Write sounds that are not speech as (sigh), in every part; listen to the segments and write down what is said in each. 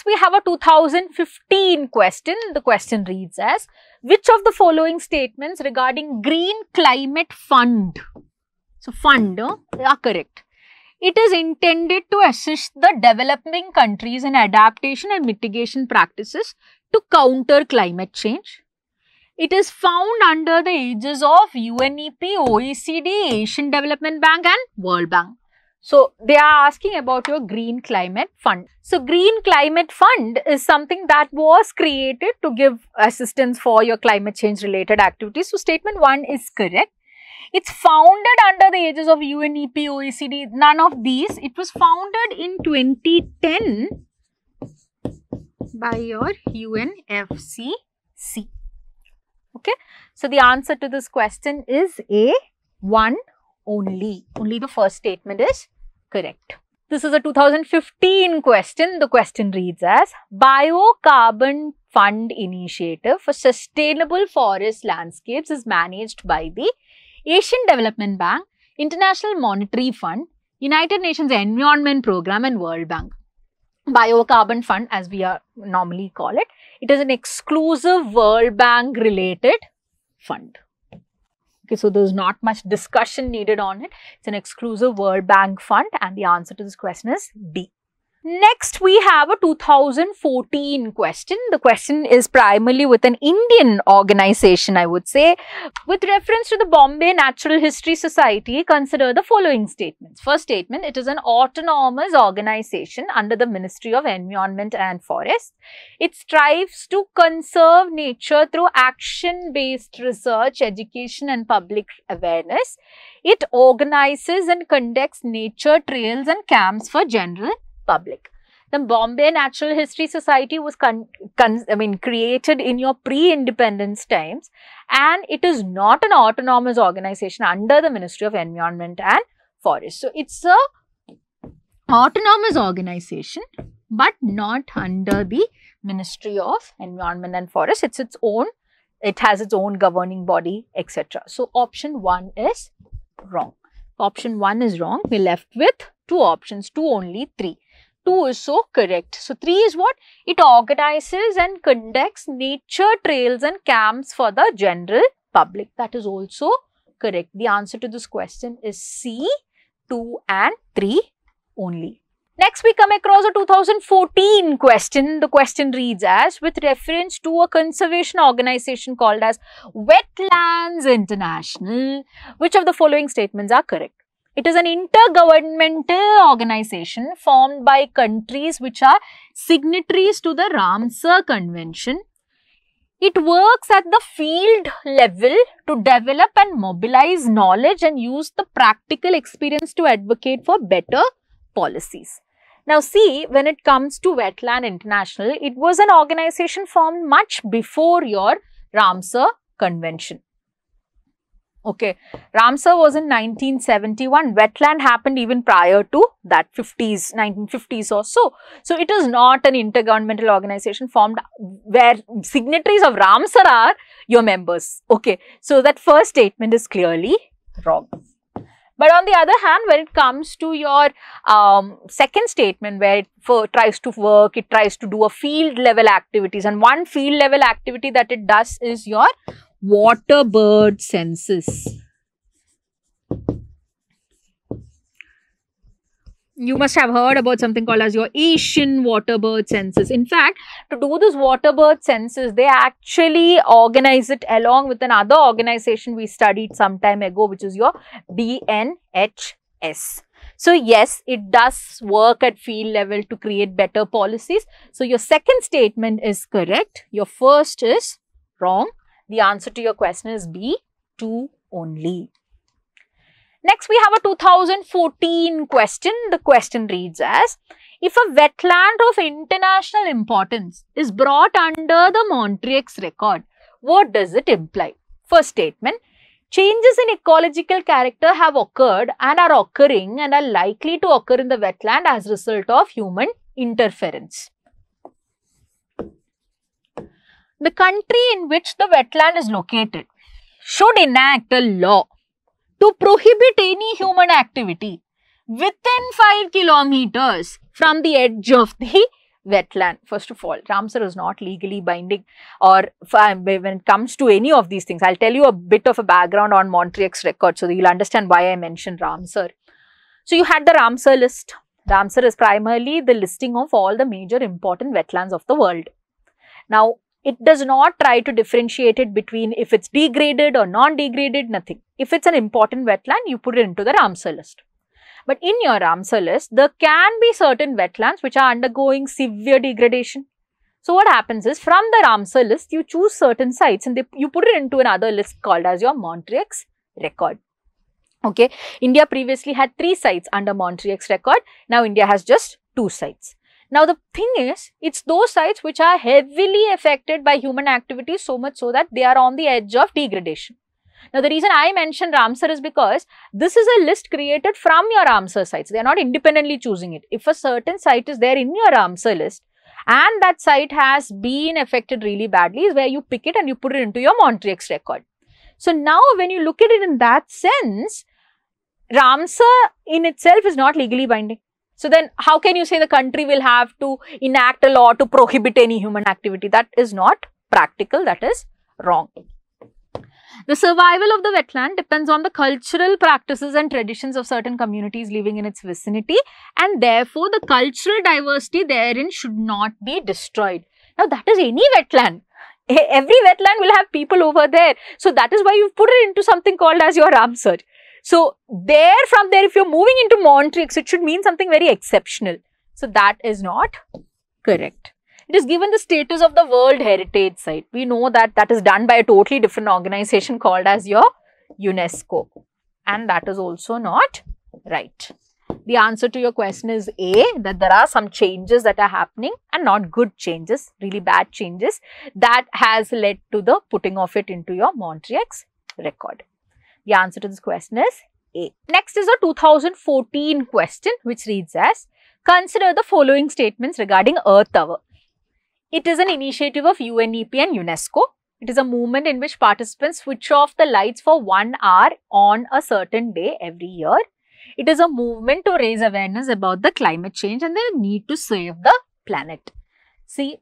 Next, we have a 2015 question. The question reads as, which of the following statements regarding Green Climate Fund, so fund, uh, are correct? It is intended to assist the developing countries in adaptation and mitigation practices to counter climate change. It is found under the aegis of UNEP, OECD, Asian Development Bank and World Bank. So, they are asking about your Green Climate Fund. So, Green Climate Fund is something that was created to give assistance for your climate change related activities. So, statement 1 is correct. It's founded under the aegis of UNEP, OECD, none of these. It was founded in 2010 by your UNFCCC. Okay. So, the answer to this question is A, 1 only. Only the first statement is correct. This is a 2015 question. The question reads as Biocarbon Fund Initiative for Sustainable Forest Landscapes is managed by the Asian Development Bank, International Monetary Fund, United Nations Environment Program and World Bank. Biocarbon Fund as we are normally call it. It is an exclusive World Bank related fund. Okay, so there's not much discussion needed on it. It's an exclusive World Bank fund and the answer to this question is D. Next, we have a 2014 question. The question is primarily with an Indian organization, I would say. With reference to the Bombay Natural History Society, consider the following statements. First statement, it is an autonomous organization under the Ministry of Environment and Forest. It strives to conserve nature through action-based research, education and public awareness. It organizes and conducts nature trails and camps for general public. The Bombay Natural History Society was, I mean, created in your pre-independence times and it is not an autonomous organization under the Ministry of Environment and Forest. So, it's a autonomous organization but not under the Ministry of Environment and Forest. It's its own, it has its own governing body, etc. So, option 1 is wrong. Option 1 is wrong. We're left with two options, two only, three. 2 is so correct. So 3 is what? It organizes and conducts nature trails and camps for the general public. That is also correct. The answer to this question is C, 2 and 3 only. Next, we come across a 2014 question. The question reads as, with reference to a conservation organization called as Wetlands International, which of the following statements are correct? It is an intergovernmental organization formed by countries which are signatories to the Ramsar Convention. It works at the field level to develop and mobilize knowledge and use the practical experience to advocate for better policies. Now see, when it comes to Wetland International, it was an organization formed much before your Ramsar Convention. Okay, Ramsar was in 1971. Wetland happened even prior to that 50s, 1950s or so. So, it is not an intergovernmental organization formed where signatories of Ramsar are your members. Okay, so that first statement is clearly wrong. But on the other hand, when it comes to your um, second statement where it tries to work, it tries to do a field level activities and one field level activity that it does is your water bird census. You must have heard about something called as your Asian water bird census. In fact, to do this water bird census, they actually organize it along with another organization we studied some time ago, which is your BNHS. So yes, it does work at field level to create better policies. So your second statement is correct. Your first is wrong. The answer to your question is B, 2 only. Next, we have a 2014 question. The question reads as, if a wetland of international importance is brought under the Montreux record, what does it imply? First statement, changes in ecological character have occurred and are occurring and are likely to occur in the wetland as a result of human interference the country in which the wetland is located should enact a law to prohibit any human activity within 5 kilometers from the edge of the wetland. First of all, Ramsar is not legally binding or when it comes to any of these things. I'll tell you a bit of a background on Montreux record so that you'll understand why I mentioned Ramsar. So you had the Ramsar list. Ramsar is primarily the listing of all the major important wetlands of the world. Now, it does not try to differentiate it between if it's degraded or non-degraded, nothing. If it's an important wetland, you put it into the Ramsar list. But in your Ramsar list, there can be certain wetlands which are undergoing severe degradation. So what happens is from the Ramsar list, you choose certain sites and they, you put it into another list called as your Montreux record. Okay, India previously had three sites under Montreux record. Now India has just two sites. Now the thing is, it's those sites which are heavily affected by human activity so much so that they are on the edge of degradation. Now, the reason I mentioned Ramsar is because this is a list created from your Ramsar sites. They are not independently choosing it. If a certain site is there in your Ramsar list and that site has been affected really badly is where you pick it and you put it into your Montreux record. So, now when you look at it in that sense, Ramsar in itself is not legally binding. So then how can you say the country will have to enact a law to prohibit any human activity? That is not practical, that is wrong. The survival of the wetland depends on the cultural practices and traditions of certain communities living in its vicinity and therefore the cultural diversity therein should not be destroyed. Now that is any wetland. Every wetland will have people over there. So that is why you put it into something called as your Ramsar. So there from there if you're moving into Montreux it should mean something very exceptional. So that is not correct. It is given the status of the World Heritage Site. We know that that is done by a totally different organization called as your UNESCO. And that is also not right. The answer to your question is A, that there are some changes that are happening and not good changes, really bad changes that has led to the putting of it into your Montreux record. The answer to this question is A. Next is a 2014 question which reads as, consider the following statements regarding Earth Hour. It is an initiative of UNEP and UNESCO. It is a movement in which participants switch off the lights for one hour on a certain day every year. It is a movement to raise awareness about the climate change and the need to save the planet. See,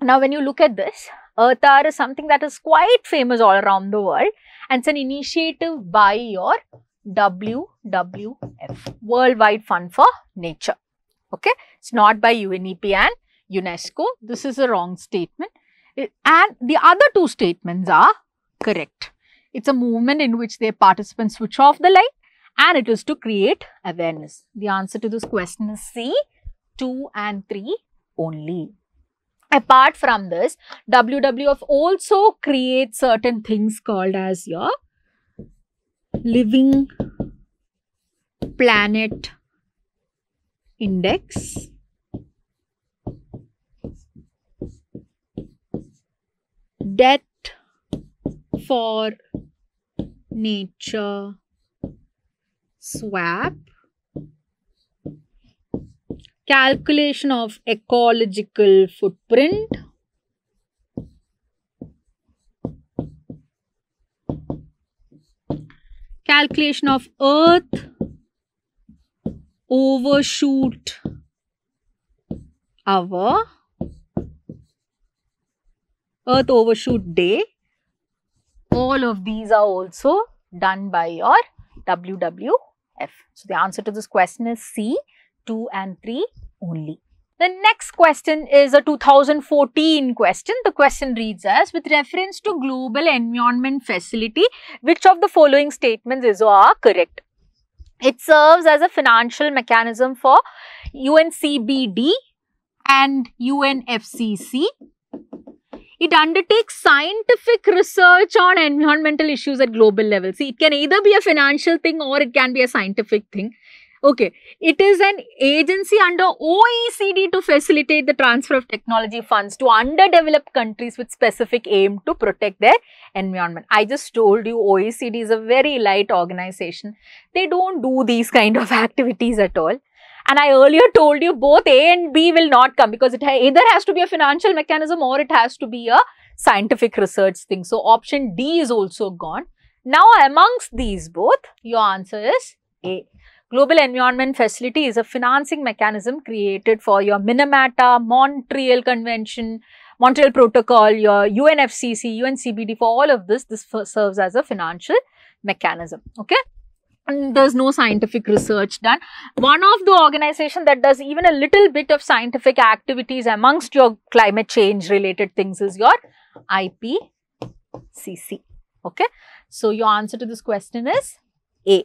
now when you look at this, Hour is something that is quite famous all around the world and it's an initiative by your WWF, Worldwide Fund for Nature. Okay, it's not by UNEP and UNESCO. This is a wrong statement. And the other two statements are correct. It's a movement in which their participants switch off the light and it is to create awareness. The answer to this question is C, 2 and 3 only. Apart from this, WWF also creates certain things called as your Living Planet Index. Debt for nature swap calculation of ecological footprint calculation of earth overshoot hour Earth Overshoot Day. All of these are also done by your WWF. So, the answer to this question is C, 2 and 3 only. The next question is a 2014 question. The question reads as, with reference to Global Environment Facility, which of the following statements is or are correct? It serves as a financial mechanism for UNCBD and UNFCC. it undertakes scientific research on environmental issues at global level. See, it can either be a financial thing or it can be a scientific thing. Okay, it is an agency under OECD to facilitate the transfer of technology funds to underdeveloped countries with specific aim to protect their environment. I just told you OECD is a very light organization. They don't do these kind of (laughs) activities at all. And I earlier told you both A and B will not come because it either has to be a financial mechanism or it has to be a scientific research thing. So, option D is also gone. Now, amongst these both, your answer is A. Global Environment Facility is a financing mechanism created for your Minamata, Montreal Convention, Montreal Protocol, your UNFCCC, UNCBD, for all of this, this serves as a financial mechanism. Okay and there's no scientific research done. One of the organization that does even a little bit of scientific activities amongst your climate change related things is your IPCC. Okay. So, your answer to this question is A.